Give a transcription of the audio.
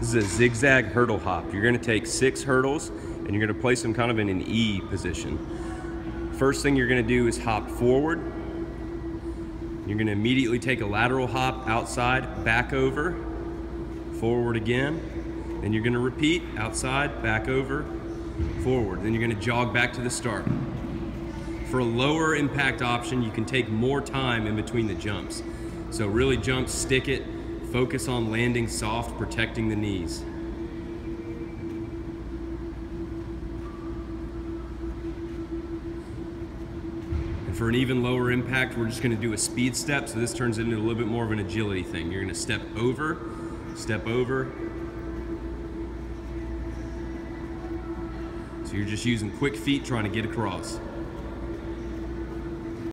This is a zigzag hurdle hop. You're gonna take six hurdles and you're gonna place them kind of in an E position. First thing you're gonna do is hop forward. You're gonna immediately take a lateral hop outside, back over, forward again. Then you're gonna repeat outside, back over, forward. Then you're gonna jog back to the start. For a lower impact option, you can take more time in between the jumps. So really jump, stick it, focus on landing soft, protecting the knees. And for an even lower impact, we're just gonna do a speed step. So this turns into a little bit more of an agility thing. You're gonna step over, step over. So you're just using quick feet trying to get across.